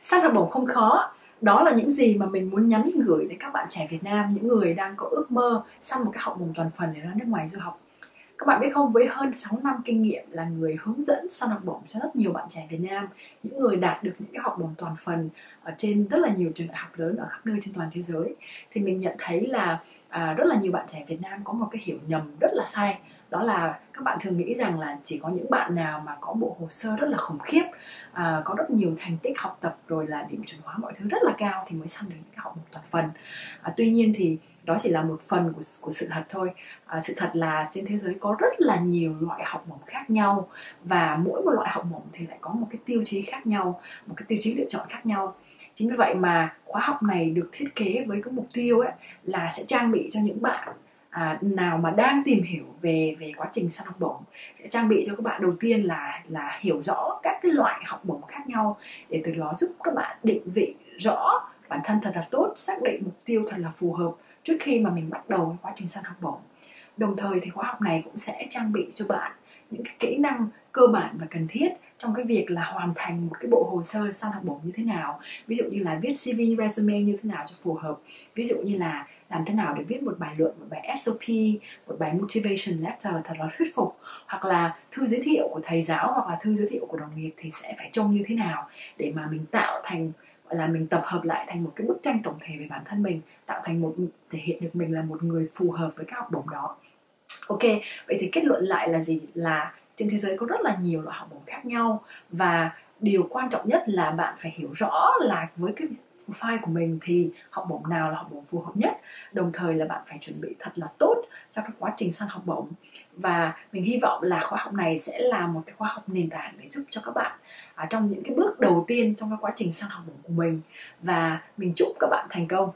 săn học bổng không khó? Đó là những gì mà mình muốn nhắn gửi đến các bạn trẻ Việt Nam những người đang có ước mơ săn một cái học bổng toàn phần để ra nước ngoài du học. Các bạn biết không với hơn 6 năm kinh nghiệm là người hướng dẫn săn học bổng cho rất nhiều bạn trẻ Việt Nam những người đạt được những cái học bổng toàn phần ở trên rất là nhiều trường đại học lớn ở khắp nơi trên toàn thế giới thì mình nhận thấy là à, rất là nhiều bạn trẻ Việt Nam có một cái hiểu nhầm rất là sai. Đó là các bạn thường nghĩ rằng là chỉ có những bạn nào mà có bộ hồ sơ rất là khủng khiếp à, có rất nhiều thành tích học tập rồi là điểm chuẩn hóa mọi thứ rất là cao thì mới săn được những cái học bổng toàn phần. À, tuy nhiên thì đó chỉ là một phần của, của sự thật thôi. À, sự thật là trên thế giới có rất là nhiều loại học bổng khác nhau và mỗi một loại học bổng thì lại có một cái tiêu chí khác nhau một cái tiêu chí lựa chọn khác nhau. Chính vì vậy mà khóa học này được thiết kế với cái mục tiêu ấy là sẽ trang bị cho những bạn à, nào mà đang tìm hiểu về về quá trình săn học bổng sẽ trang bị cho các bạn đầu tiên là là hiểu rõ các cái loại học bổng khác nhau để từ đó giúp các bạn định vị rõ bản thân thật là tốt xác định mục tiêu thật là phù hợp trước khi mà mình bắt đầu quá trình săn học bổng. Đồng thời thì khóa học này cũng sẽ trang bị cho bạn những cái kỹ năng cơ bản và cần thiết trong cái việc là hoàn thành một cái bộ hồ sơ săn học bổng như thế nào. Ví dụ như là viết cv resume như thế nào cho phù hợp. Ví dụ như là làm thế nào để viết một bài luận, một bài SOP một bài motivation letter thật là thuyết phục. Hoặc là thư giới thiệu của thầy giáo hoặc là thư giới thiệu của đồng nghiệp thì sẽ phải trông như thế nào để mà mình tạo thành là mình tập hợp lại thành một cái bức tranh tổng thể về bản thân mình, tạo thành một, thể hiện được mình là một người phù hợp với các học bổng đó. Ok, vậy thì kết luận lại là gì? Là trên thế giới có rất là nhiều loại học bổng khác nhau và điều quan trọng nhất là bạn phải hiểu rõ là với cái file của mình thì học bổng nào là học bổng phù hợp nhất. Đồng thời là bạn phải chuẩn bị thật là tốt cho cái quá trình săn học bổng. Và mình hy vọng là khóa học này sẽ là một cái khóa học nền tảng để giúp cho các bạn à, trong những cái bước đầu tiên trong cái quá trình săn học bổng của mình. Và mình chúc các bạn thành công.